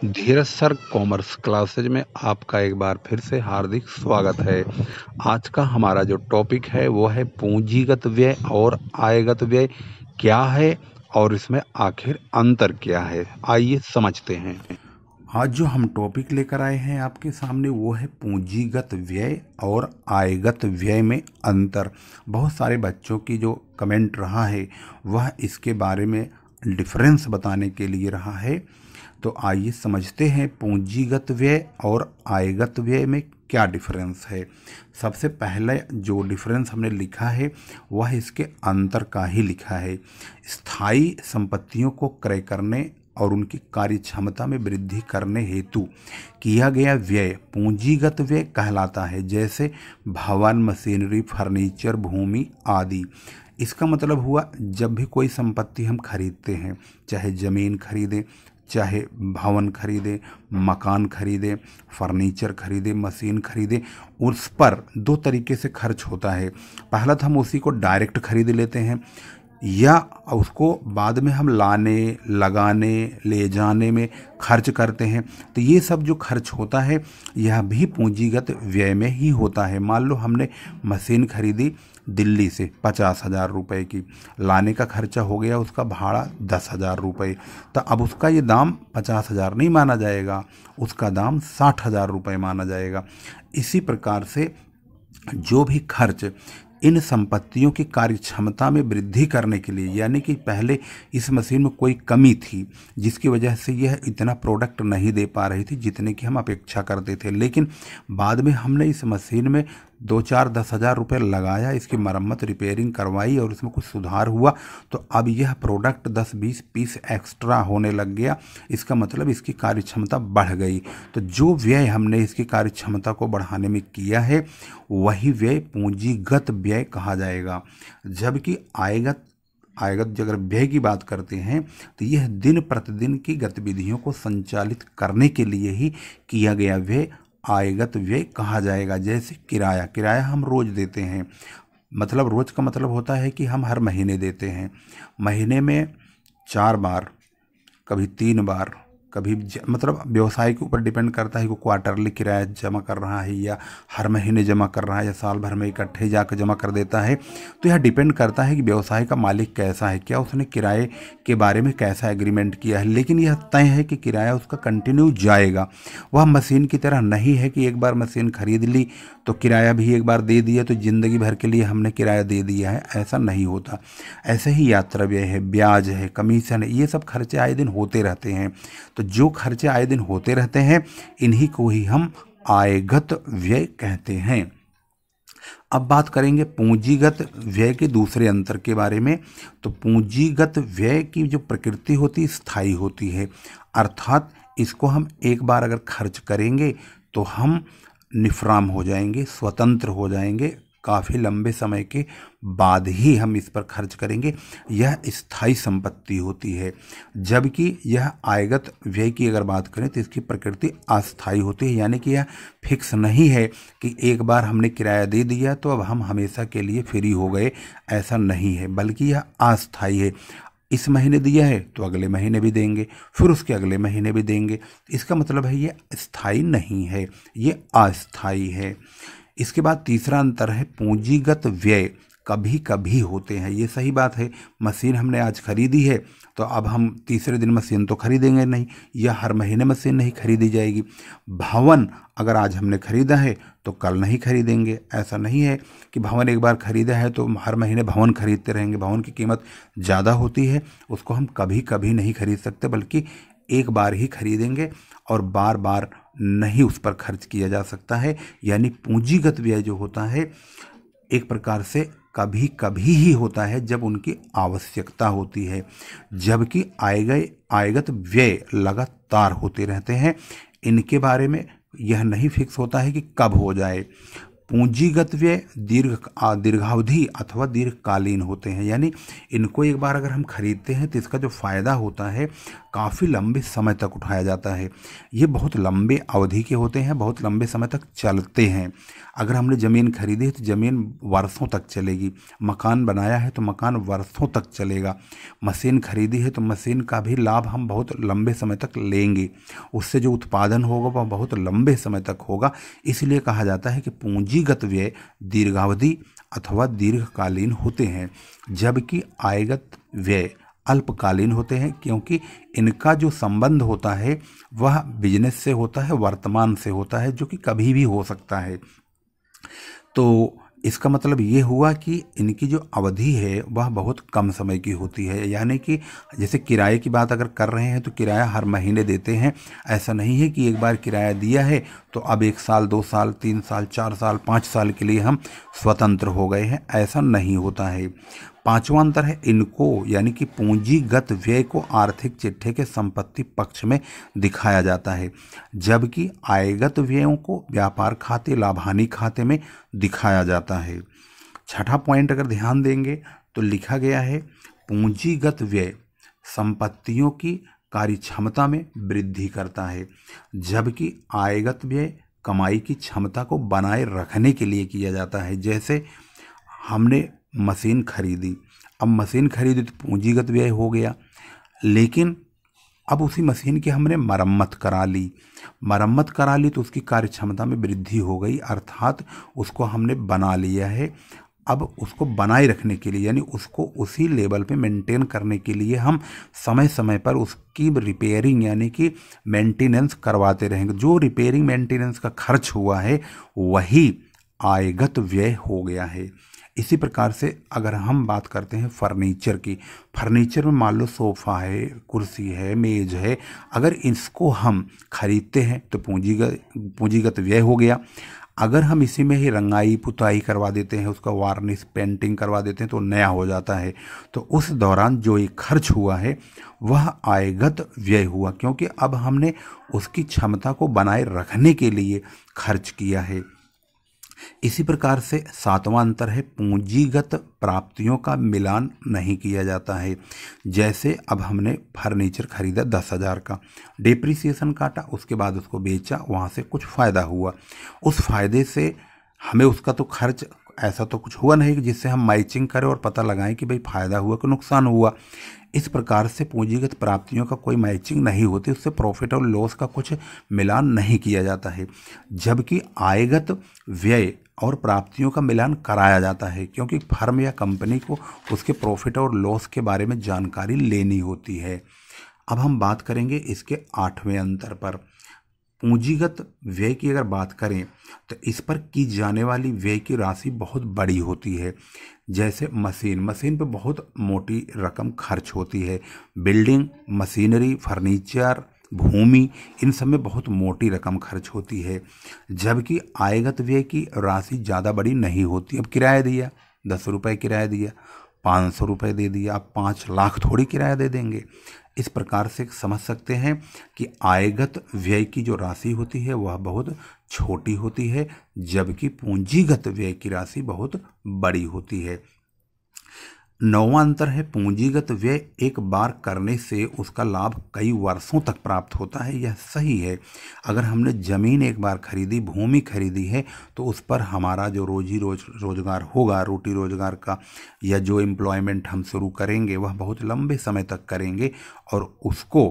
धीरज sir, commerce classes में आपका एक बार फिर से हार्दिक स्वागत है। आज का हमारा जो टॉपिक है, वो है पूंजीगत व्यय और आयगत व्यय क्या है और इसमें आखिर अंतर क्या है? आइए समझते हैं। आज जो हम टॉपिक लेकर आए हैं आपके सामने, वो है पूंजीगत व्यय और आयगत व्यय में अंतर। बहुत सारे बच्चों की जो कमेंट रहा है, वह इसके बारे में डिफरेंस बताने के लिए रहा है। तो आइए समझते हैं पूंजीगत व्यय और आयगत व्यय में क्या डिफरेंस है। सबसे पहले जो डिफरेंस हमने लिखा है, वह इसके अंतर का ही लिखा है। स्थायी संपत्तियों को क्रय करने और उनकी कार्य क्षमता में वृद्धि करने हेतु किया गया व्यय पूंजीगत व्यय कहलाता है, जैसे भवन, मशीनरी, फर्नीचर, भूमि आदि। इसका मतलब हुआ, जब भी कोई संपत्ति हम खरीदते हैं, चाहे ज़मीन खरीदें चाहे भवन खरीदें, मकान खरीदें, फर्नीचर खरीदें, मशीन खरीदें, उस पर दो तरीके से खर्च होता है। पहला तो हम उसी को डायरेक्ट खरीद लेते हैं या उसको बाद में हम लाने, लगाने, ले जाने में खर्च करते हैं। तो ये सब जो खर्च होता है, यह भी पूंजीगत व्यय में ही होता है। मान लो हमने मशीन खरीदी दिल्ली से पचास हज़ार रुपये की। लाने का खर्चा हो गया, उसका भाड़ा दस हज़ार रुपये तो अब उसका ये दाम पचास हज़ार नहीं माना जाएगा, उसका दाम साठ हज़ार रुपये माना जाएगा। इसी प्रकार से जो भी खर्च इन संपत्तियों की कार्य क्षमता में वृद्धि करने के लिए, यानी कि पहले इस मशीन में कोई कमी थी, जिसकी वजह से यह इतना प्रोडक्ट नहीं दे पा रही थी जितने की हम अपेक्षा करते थे। लेकिन बाद में हमने इस मशीन में दो चार दस हज़ार रुपये लगाया, इसकी मरम्मत रिपेयरिंग करवाई और इसमें कुछ सुधार हुआ तो अब यह प्रोडक्ट दस बीस पीस एक्स्ट्रा होने लग गया। इसका मतलब इसकी कार्य क्षमता बढ़ गई। तो जो व्यय हमने इसकी कार्य क्षमता को बढ़ाने में किया है, वही व्यय पूंजीगत व्यय कहा जाएगा। जबकि आयगत आयगत अगर व्यय की बात करते हैं तो यह दिन प्रतिदिन की गतिविधियों को संचालित करने के लिए ही किया गया व्यय आयगत व्यय कहा जाएगा, जैसे किराया। किराया हम रोज़ देते हैं। मतलब रोज़ का मतलब होता है कि हम हर महीने देते हैं। महीने में चार बार, कभी तीन बार कभी मतलब व्यवसाय के ऊपर डिपेंड करता है कि क्वार्टरली किराया जमा कर रहा है या हर महीने जमा कर रहा है या साल भर में इकट्ठे जाकर जमा कर देता है। तो यह डिपेंड करता है कि व्यवसाय का मालिक कैसा है, क्या उसने किराए के बारे में कैसा एग्रीमेंट किया है। लेकिन यह तय है कि किराया उसका कंटिन्यू जाएगा। वह मशीन की तरह नहीं है कि एक बार मशीन खरीद ली तो किराया भी एक बार दे दिया तो ज़िंदगी भर के लिए हमने किराया दे दिया है। ऐसा नहीं होता। ऐसे ही यात्रा व्यय है, ब्याज है, कमीशन है, ये सब खर्चे आए दिन होते रहते हैं। तो तो जो खर्चे आए दिन होते रहते हैं, इन्हीं को ही हम आयगत व्यय कहते हैं। अब बात करेंगे पूंजीगत व्यय के दूसरे अंतर के बारे में। तो पूंजीगत व्यय की जो प्रकृति होती स्थायी होती है। अर्थात इसको हम एक बार अगर खर्च करेंगे तो हम निफ्राम हो जाएँगे, स्वतंत्र हो जाएँगे काफ़ी लंबे समय के बाद ही हम इस पर खर्च करेंगे। यह स्थायी संपत्ति होती है। जबकि यह आयगत व्यय की अगर बात करें तो इसकी प्रकृति अस्थाई होती है। यानी कि यह फिक्स नहीं है कि एक बार हमने किराया दे दिया तो अब हम हमेशा के लिए फ्री हो गए। ऐसा नहीं है, बल्कि यह अस्थाई है। इस महीने दिया है तो अगले महीने भी देंगे, फिर उसके अगले महीने भी देंगे। इसका मतलब है ये स्थायी नहीं है, ये अस्थाई है। इसके बाद तीसरा अंतर है पूंजीगत व्यय। कभी कभी होते हैं। ये सही बात है, मशीन हमने आज खरीदी है तो अब हम तीसरे दिन मशीन तो खरीदेंगे नहीं, या हर महीने मशीन नहीं खरीदी जाएगी। भवन अगर आज हमने खरीदा है तो कल नहीं खरीदेंगे। ऐसा नहीं है कि भवन एक बार खरीदा है तो हर महीने भवन खरीदते रहेंगे। भवन की कीमत ज़्यादा होती है, उसको हम कभी कभी नहीं खरीद सकते, बल्कि एक बार ही खरीदेंगे और बार बार नहीं उस पर खर्च किया जा सकता है। यानी पूंजीगत व्यय जो होता है, एक प्रकार से कभी कभी ही होता है जब उनकी आवश्यकता होती है, जबकि आय गए आयगत व्यय लगातार होते रहते हैं। इनके बारे में यह नहीं फिक्स होता है कि कब हो जाए। पूंजीगत व्यय दीर्घ दीर्घावधि अथवा दीर्घकालीन होते हैं। यानी इनको एक बार अगर हम खरीदते हैं तो इसका जो फ़ायदा होता है, काफ़ी लंबे समय तक उठाया जाता है। ये बहुत लंबे अवधि के होते हैं, बहुत लंबे समय तक चलते हैं। अगर हमने ज़मीन खरीदी है तो ज़मीन वर्षों तक चलेगी। मकान बनाया है तो मकान वर्षों तक चलेगा। मशीन खरीदी है तो मशीन का भी लाभ हम बहुत लंबे समय तक लेंगे। उससे जो उत्पादन होगा वह बहुत लंबे समय तक होगा। इसलिए कहा जाता है कि पूंजीगत व्यय दीर्घावधि अथवा दीर्घकालीन होते हैं, जबकि आयगत व्यय अल्पकालीन होते हैं, क्योंकि इनका जो संबंध होता है, वह बिज़नेस से होता है, वर्तमान से होता है, जो कि कभी भी हो सकता है। तो इसका मतलब ये हुआ कि इनकी जो अवधि है, वह बहुत कम समय की होती है। यानी कि जैसे किराए की बात अगर कर रहे हैं तो किराया हर महीने देते हैं। ऐसा नहीं है कि एक बार किराया दिया है तो अब एक साल, दो साल, तीन साल, चार साल, पाँच साल के लिए हम स्वतंत्र हो गए हैं। ऐसा नहीं होता है। पांचवा अंतर है इनको, यानी कि पूंजीगत व्यय को आर्थिक चिट्ठे के संपत्ति पक्ष में दिखाया जाता है, जबकि आयगत व्ययों को व्यापार खाते, लाभानी खाते में दिखाया जाता है। छठा पॉइंट अगर ध्यान देंगे तो लिखा गया है, पूंजीगत व्यय संपत्तियों की कार्य क्षमता में वृद्धि करता है, जबकि आयगत व्यय कमाई की क्षमता को बनाए रखने के लिए किया जाता है। जैसे हमने मशीन खरीदी। अब मशीन खरीदी तो पूंजीगत व्यय हो गया, लेकिन अब उसी मशीन की हमने मरम्मत करा ली। मरम्मत करा ली तो उसकी कार्य क्षमता में वृद्धि हो गई, अर्थात उसको हमने बना लिया है। अब उसको बनाए रखने के लिए, यानी उसको उसी लेवल पे मेंटेन करने के लिए हम समय समय पर उसकी रिपेयरिंग यानी कि मेंटेनेंस करवाते रहेंगे। जो रिपेयरिंग मेंटेनेंस का खर्च हुआ है, वही आयगत व्यय हो गया है। इसी प्रकार से अगर हम बात करते हैं फर्नीचर की, फर्नीचर में मान लो सोफ़ा है, कुर्सी है, मेज है, अगर इसको हम खरीदते हैं तो पूंजीगत पूंजीगत व्यय हो गया। अगर हम इसी में ही रंगाई पुताई करवा देते हैं, उसका वार्निश, पेंटिंग करवा देते हैं तो नया हो जाता है। तो उस दौरान जो ये खर्च हुआ है, वह आयगत व्यय हुआ, क्योंकि अब हमने उसकी क्षमता को बनाए रखने के लिए खर्च किया है। इसी प्रकार से सातवां अंतर है, पूंजीगत प्राप्तियों का मिलान नहीं किया जाता है। जैसे अब हमने फर्नीचर खरीदा दस हज़ार का, डिप्रिसिएशन काटा, उसके बाद उसको बेचा, वहाँ से कुछ फ़ायदा हुआ। उस फ़ायदे से हमें उसका तो खर्च ऐसा तो कुछ हुआ नहीं कि जिससे हम मैचिंग करें और पता लगाएँ कि भाई फ़ायदा हुआ कि नुकसान हुआ। इस प्रकार से पूंजीगत प्राप्तियों का कोई मैचिंग नहीं होती, उससे प्रॉफिट और लॉस का कुछ मिलान नहीं किया जाता है। जबकि आयगत व्यय और प्राप्तियों का मिलान कराया जाता है, क्योंकि फर्म या कंपनी को उसके प्रॉफिट और लॉस के बारे में जानकारी लेनी होती है। अब हम बात करेंगे इसके आठवें अंतर पर। पूंजीगत व्यय की अगर बात करें तो इस पर की जाने वाली व्यय की राशि बहुत बड़ी होती है। जैसे मशीन मशीन पे बहुत मोटी रकम खर्च होती है। बिल्डिंग, मशीनरी, फर्नीचर, भूमि, इन सब में बहुत मोटी रकम खर्च होती है। जबकि आयगत व्यय की राशि ज़्यादा बड़ी नहीं होती। अब किराया दिया, दस रुपये किराया दिया, पाँच सौ रुपये दे दिया, आप पाँच लाख थोड़ी किराया दे देंगे। इस प्रकार से समझ सकते हैं कि आयगत व्यय की जो राशि होती है, वह बहुत छोटी होती है, जबकि पूंजीगत व्यय की राशि बहुत बड़ी होती है। नौवा अंतर है, पूंजीगत व्यय एक बार करने से उसका लाभ कई वर्षों तक प्राप्त होता है, यह सही है। अगर हमने ज़मीन एक बार खरीदी, भूमि खरीदी है तो उस पर हमारा जो रोजी रोज, रोज़गार होगा, रोटी रोज़गार का या जो एम्प्लॉयमेंट हम शुरू करेंगे, वह बहुत लंबे समय तक करेंगे और उसको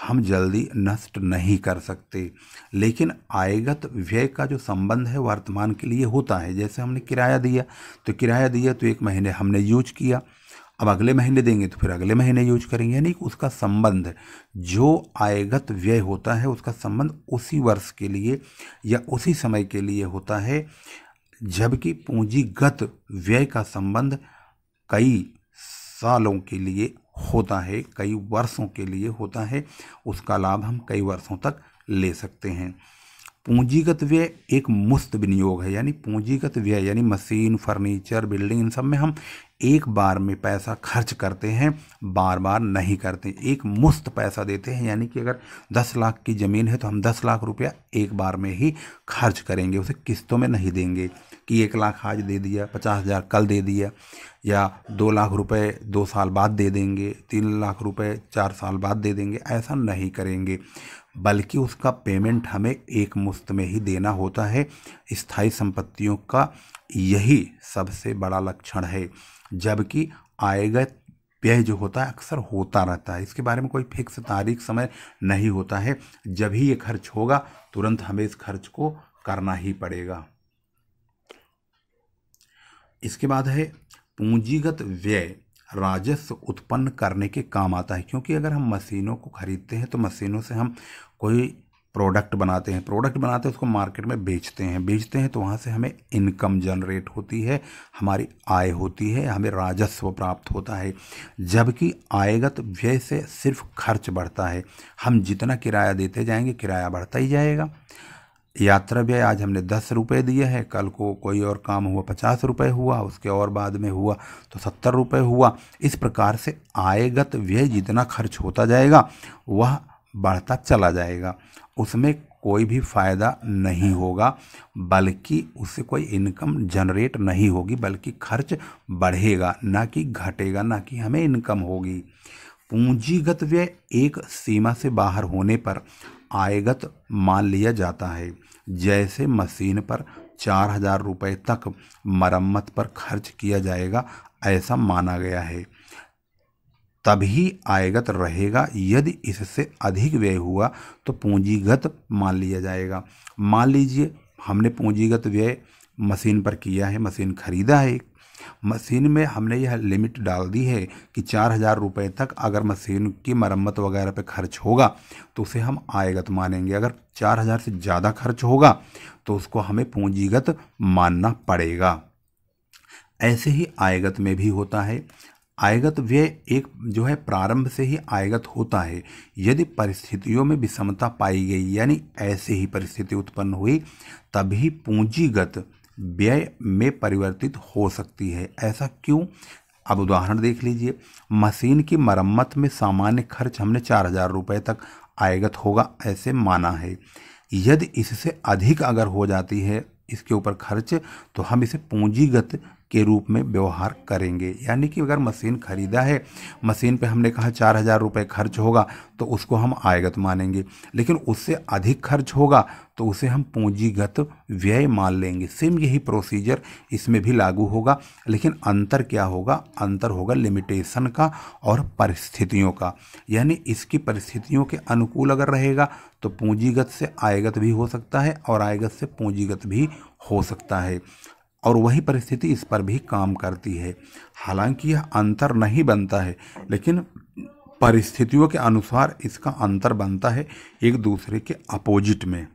हम जल्दी नष्ट नहीं कर सकते। लेकिन आयगत व्यय का जो संबंध है वर्तमान के लिए होता है। जैसे हमने किराया दिया तो किराया दिया तो एक महीने हमने यूज़ किया। अब अगले महीने देंगे तो फिर अगले महीने यूज़ करेंगे। यानी उसका संबंध, जो आयगत व्यय होता है उसका संबंध उसी वर्ष के लिए या उसी समय के लिए होता है। जबकि पूंजीगत व्यय का संबंध कई सालों के लिए होता है, कई वर्षों के लिए होता है, उसका लाभ हम कई वर्षों तक ले सकते हैं। पूंजीगत व्यय एक मुफ़्त विनियोग है, यानी पूंजीगत व्यय, यानी मशीन, फर्नीचर, बिल्डिंग, इन सब में हम एक बार में पैसा खर्च करते हैं बार बार नहीं करते एक मुफ़्त पैसा देते हैं, यानी कि अगर दस लाख की ज़मीन है तो हम दस लाख रुपया एक बार में ही खर्च करेंगे। उसे किस्तों में नहीं देंगे कि एक लाख आज दे दिया, पचास हज़ार कल दे दिया, या दो लाख रुपए दो साल बाद दे देंगे, तीन लाख रुपए चार साल बाद दे देंगे, ऐसा नहीं करेंगे। बल्कि उसका पेमेंट हमें एक मुफ़्त में ही देना होता है। स्थायी संपत्तियों का यही सबसे बड़ा लक्षण है। जबकि आयगत व्यय जो होता है अक्सर होता रहता है। इसके बारे में कोई फिक्स तारीख समय नहीं होता है। जब ही ये खर्च होगा, तुरंत हमें इस खर्च को करना ही पड़ेगा। इसके बाद है, पूंजीगत व्यय राजस्व उत्पन्न करने के काम आता है। क्योंकि अगर हम मशीनों को खरीदते हैं तो मशीनों से हम कोई प्रोडक्ट बनाते हैं। प्रोडक्ट बनाते हैं उसको मार्केट में बेचते हैं। बेचते हैं तो वहाँ से हमें इनकम जनरेट होती है, हमारी आय होती है, हमें राजस्व प्राप्त होता है। जबकि आयगत व्यय से सिर्फ़ खर्च बढ़ता है। हम जितना किराया देते जाएँगे, किराया बढ़ता ही जाएगा। यात्रा व्यय आज हमने दस रुपये दिए हैं, कल को कोई और काम हुआ, पचास रुपये हुआ, उसके और बाद में हुआ तो सत्तर रुपये हुआ। इस प्रकार से आयगत व्यय जितना खर्च होता जाएगा, वह बढ़ता चला जाएगा। उसमें कोई भी फ़ायदा नहीं होगा, बल्कि उससे कोई इनकम जनरेट नहीं होगी, बल्कि खर्च बढ़ेगा। ना कि घटेगा, ना कि हमें इनकम होगी। पूंजीगत व्यय एक सीमा से बाहर होने पर आयगत मान लिया जाता है। जैसे मशीन पर चार हज़ार रुपये तक मरम्मत पर खर्च किया जाएगा, ऐसा माना गया है। तभी आयगत रहेगा। यदि इससे अधिक व्यय हुआ तो पूंजीगत मान लिया जाएगा। मान लीजिए, हमने पूंजीगत व्यय मशीन पर किया है, मशीन खरीदा है। मशीन में हमने यह लिमिट डाल दी है कि चार हज़ार रुपये तक अगर मशीन की मरम्मत वगैरह पे खर्च होगा तो उसे हम आयगत मानेंगे। अगर चार हज़ार से ज़्यादा खर्च होगा तो उसको हमें पूंजीगत मानना पड़ेगा। ऐसे ही आयगत में भी होता है। आयगत व्यय एक जो है प्रारंभ से ही आयगत होता है। यदि परिस्थितियों में विषमता पाई गई, यानी ऐसे ही परिस्थिति उत्पन्न हुई, तभी पूंजीगत व्यय में परिवर्तित हो सकती है। ऐसा क्यों? अब उदाहरण देख लीजिए। मशीन की मरम्मत में सामान्य खर्च हमने चार हज़ार रुपये तक आयगत होगा, ऐसे माना है। यदि इससे अधिक अगर हो जाती है, इसके ऊपर खर्च तो हम इसे पूंजीगत के रूप में व्यवहार करेंगे। यानी कि अगर मशीन खरीदा है, मशीन पे हमने कहा चार हज़ार रुपये खर्च होगा तो उसको हम आयगत मानेंगे। लेकिन उससे अधिक खर्च होगा तो उसे हम पूंजीगत व्यय मान लेंगे। सेम यही प्रोसीजर इसमें भी लागू होगा। लेकिन अंतर क्या होगा? अंतर होगा लिमिटेशन का और परिस्थितियों का। यानी इसकी परिस्थितियों के अनुकूल अगर रहेगा तो पूंजीगत से आयगत भी हो सकता है और आयगत से पूंजीगत भी हो सकता है। और वही परिस्थिति इस पर भी काम करती है। हालाँकि यह अंतर नहीं बनता है, लेकिन परिस्थितियों के अनुसार इसका अंतर बनता है एक दूसरे के अपोजिट में।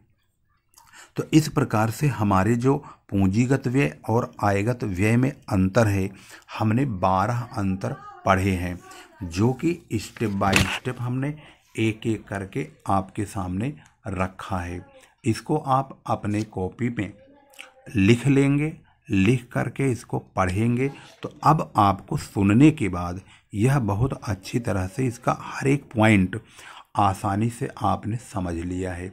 तो इस प्रकार से हमारे जो पूंजीगत व्यय और आयगत व्यय में अंतर है, हमने बारह अंतर पढ़े हैं, जो कि स्टेप बाय स्टेप हमने एक एक करके आपके सामने रखा है। इसको आप अपने कॉपी में लिख लेंगे लिख करके इसको पढ़ेंगे तो अब आपको सुनने के बाद यह बहुत अच्छी तरह से इसका हर एक पॉइंट आसानी से आपने समझ लिया है।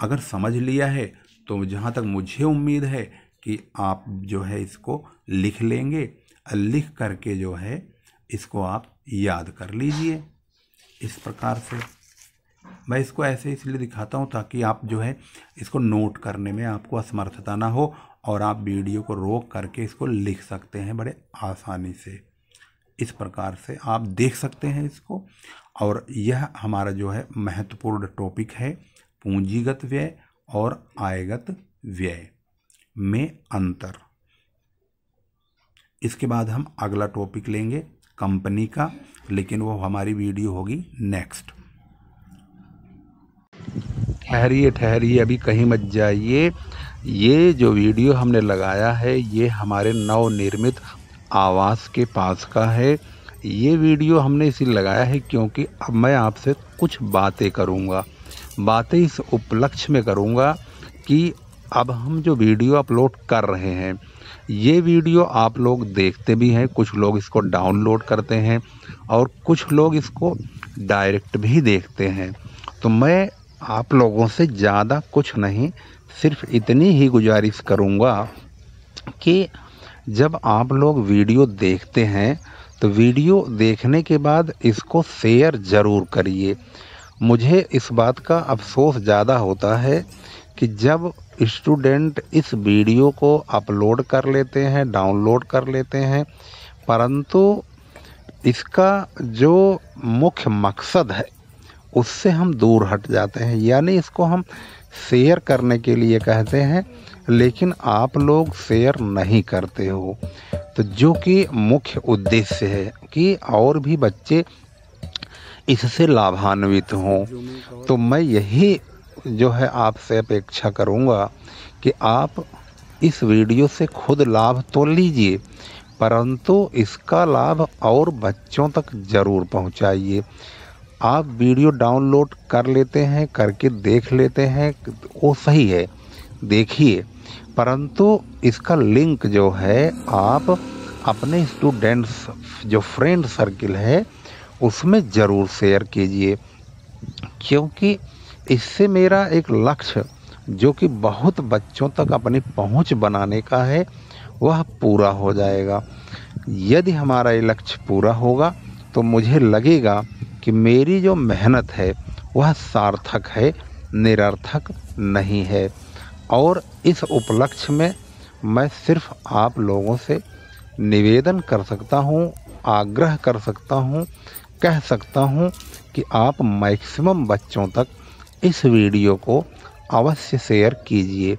अगर समझ लिया है तो जहाँ तक मुझे उम्मीद है कि आप जो है इसको लिख लेंगे, लिख करके जो है इसको आप याद कर लीजिए। इस प्रकार से मैं इसको ऐसे इसलिए दिखाता हूँ ताकि आप जो है इसको नोट करने में आपको असमर्थता ना हो और आप वीडियो को रोक करके इसको लिख सकते हैं बड़े आसानी से। इस प्रकार से आप देख सकते हैं इसको। और यह हमारा जो है महत्वपूर्ण टॉपिक है, पूंजीगत व्यय और आयगत व्यय में अंतर। इसके बाद हम अगला टॉपिक लेंगे कंपनी का, लेकिन वो हमारी वीडियो होगी नेक्स्ट। ठहरिए ठहरिए, अभी कहीं मत जाइए। ये जो वीडियो हमने लगाया है, ये हमारे नवनिर्मित आवास के पास का है। ये वीडियो हमने इसीलिए लगाया है क्योंकि अब मैं आपसे कुछ बातें करूँगा। बातें इस उपलक्ष्य में करूँगा कि अब हम जो वीडियो अपलोड कर रहे हैं, ये वीडियो आप लोग देखते भी हैं, कुछ लोग इसको डाउनलोड करते हैं और कुछ लोग इसको डायरेक्ट भी देखते हैं। तो मैं आप लोगों से ज़्यादा कुछ नहीं सिर्फ़ इतनी ही गुजारिश करूँगा कि जब आप लोग वीडियो देखते हैं तो वीडियो देखने के बाद इसको शेयर ज़रूर करिए। मुझे इस बात का अफसोस ज़्यादा होता है कि जब स्टूडेंट इस वीडियो को अपलोड कर लेते हैं डाउनलोड कर लेते हैं, परंतु इसका जो मुख्य मकसद है, उससे हम दूर हट जाते हैं। यानी इसको हम शेयर करने के लिए कहते हैं, लेकिन आप लोग शेयर नहीं करते हो। तो जो कि मुख्य उद्देश्य है कि और भी बच्चे इससे लाभान्वित हों। तो मैं यही जो है आपसे अपेक्षा करूँगा कि आप इस वीडियो से खुद लाभ तो लीजिए, परंतु इसका लाभ और बच्चों तक ज़रूर पहुंचाइए। आप वीडियो डाउनलोड कर लेते हैं, करके देख लेते हैं, वो सही है, देखिए। परंतु इसका लिंक जो है, आप अपने स्टूडेंट्स जो फ्रेंड सर्किल है, उसमें ज़रूर शेयर कीजिए। क्योंकि इससे मेरा एक लक्ष्य, जो कि बहुत बच्चों तक अपनी पहुँच बनाने का है, वह पूरा हो जाएगा। यदि हमारा ये लक्ष्य पूरा होगा तो मुझे लगेगा कि मेरी जो मेहनत है, वह सार्थक है, निरर्थक नहीं है। और इस उपलक्ष्य में मैं सिर्फ़ आप लोगों से निवेदन कर सकता हूँ, आग्रह कर सकता हूँ, कह सकता हूँ कि आप मैक्सिमम बच्चों तक इस वीडियो को अवश्य शेयर कीजिए।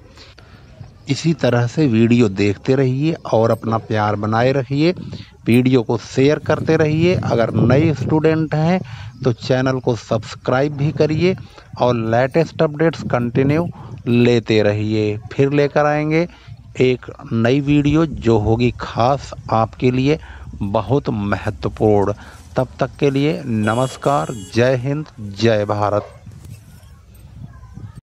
इसी तरह से वीडियो देखते रहिए और अपना प्यार बनाए रखिए, वीडियो को शेयर करते रहिए। अगर नए स्टूडेंट हैं तो चैनल को सब्सक्राइब भी करिए और लेटेस्ट अपडेट्स कंटिन्यू लेते रहिए। फिर लेकर आएँगे एक नई वीडियो जो होगी खास आपके लिए बहुत महत्वपूर्ण। तब तक के लिए नमस्कार, जय हिंद, जय भारत।